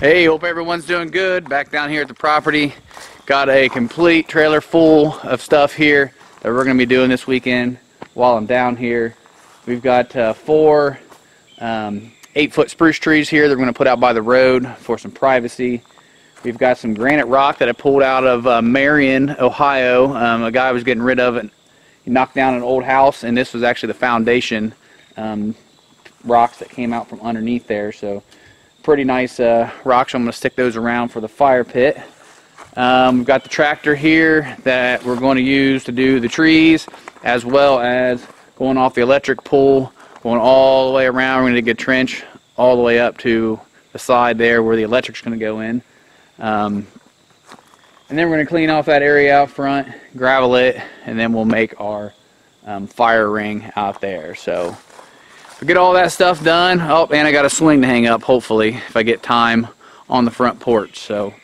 Hey, hope everyone's doing good. Back down here at the property. Got a complete trailer full of stuff here that we're going to be doing this weekend while I'm down here. We've got uh, four um, eight foot spruce trees here that we're going to put out by the road for some privacy. We've got some granite rock that I pulled out of uh, Marion, Ohio. Um, a guy was getting rid of it. He knocked down an old house, and this was actually the foundation um, rocks that came out from underneath there. So pretty nice uh, rocks. I'm going to stick those around for the fire pit. Um, we've got the tractor here that we're going to use to do the trees, as well as going off the electric pole, going all the way around. We're going to get trench all the way up to the side there where the electric's going to go in. Um, and then we're going to clean off that area out front, gravel it, and then we'll make our um, fire ring out there. So get all that stuff done. Oh, and I got a swing to hang up, hopefully, if I get time on the front porch. So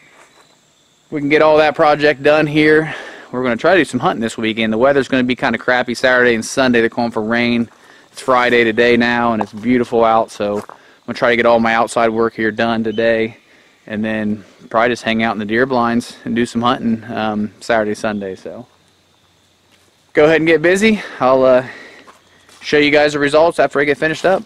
we can get all that project done here. We're going to try to do some hunting this weekend. The weather's going to be kind of crappy Saturday and Sunday. They're calling for rain. It's Friday today now, and it's beautiful out. So I'm going to try to get all my outside work here done today. And then probably just hang out in the deer blinds and do some hunting um, Saturday, Sunday. So go ahead and get busy. I'll uh, show you guys the results after I get finished up.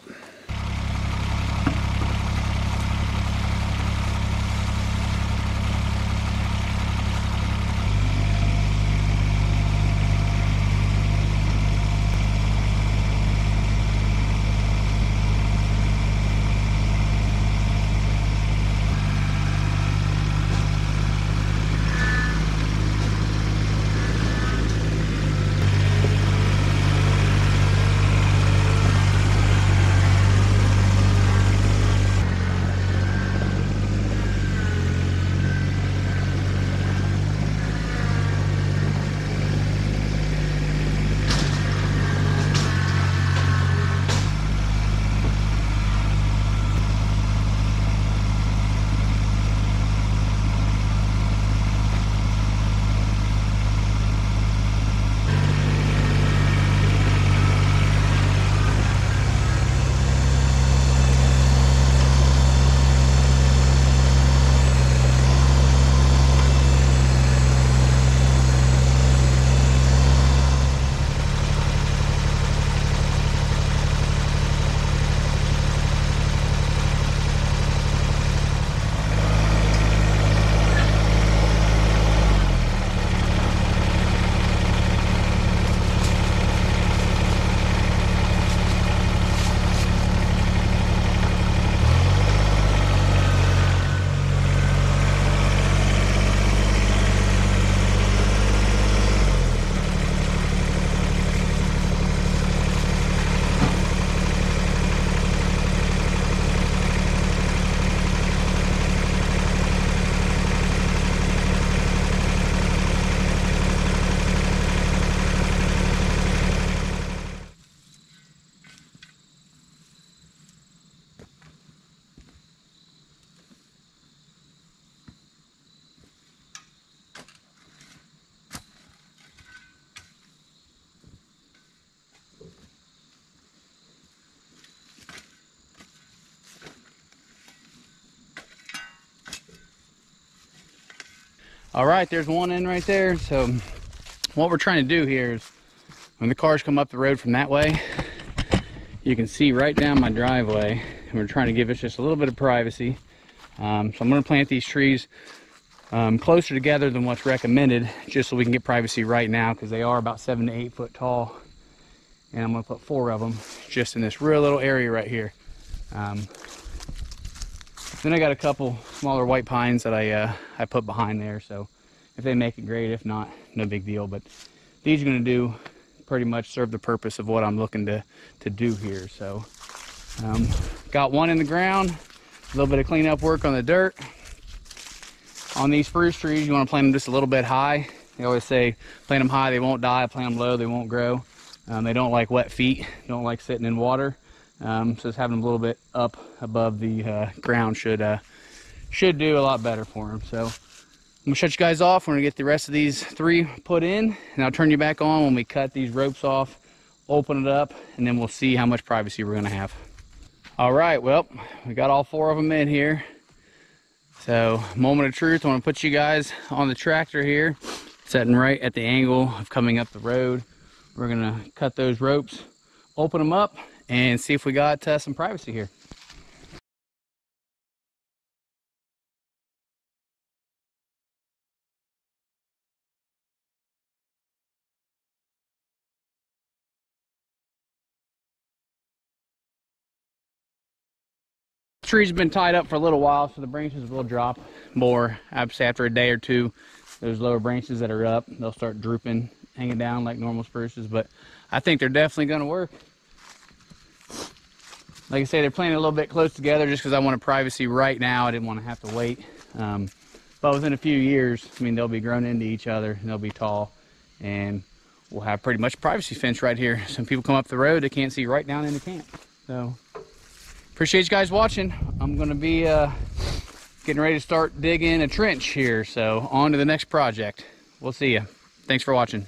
All right, there's one in right there. So what we're trying to do here is when the cars come up the road from that way, you can see right down my driveway. And we're trying to give us just a little bit of privacy. Um, so I'm gonna plant these trees um, closer together than what's recommended, just so we can get privacy right now, because they are about seven to eight foot tall. And I'm gonna put four of them just in this real little area right here. Um, then I got a couple smaller white pines that I uh, I put behind there. So if they make it great, if not, no big deal. But these are going to do pretty much serve the purpose of what I'm looking to to do here. So um, got one in the ground, a little bit of cleanup work on the dirt. On these spruce trees, you want to plant them just a little bit high. They always say plant them high, they won't die. Plant them low, they won't grow. Um, they don't like wet feet, don't like sitting in water. Um, so just having them a little bit up above the uh, ground should uh, should do a lot better for them. So I'm gonna shut you guys off. We're gonna get the rest of these three put in, and I'll turn you back on when we cut these ropes off, open it up, and then we'll see how much privacy we're gonna have. All right, well, we got all four of them in here. So, moment of truth, I want to put you guys on the tractor here, setting right at the angle of coming up the road. We're to cut those ropes, open them up, and see if we got uh, some privacy here. tree's been tied up for a little while, so the branches will drop more. I'd say after a day or two, those lower branches that are up, they'll start drooping, hanging down like normal spruces. But I think they're definitely going to work. Like I say, they're planted a little bit close together just because I wanted privacy right now. I didn't want to have to wait. Um, but within a few years, I mean, they'll be grown into each other and they'll be tall. And we'll have pretty much privacy fence right here. Some people come up the road, they can't see right down into camp. So appreciate you guys watching. I'm going to be uh, getting ready to start digging a trench here. So on to the next project. We'll see you. Thanks for watching.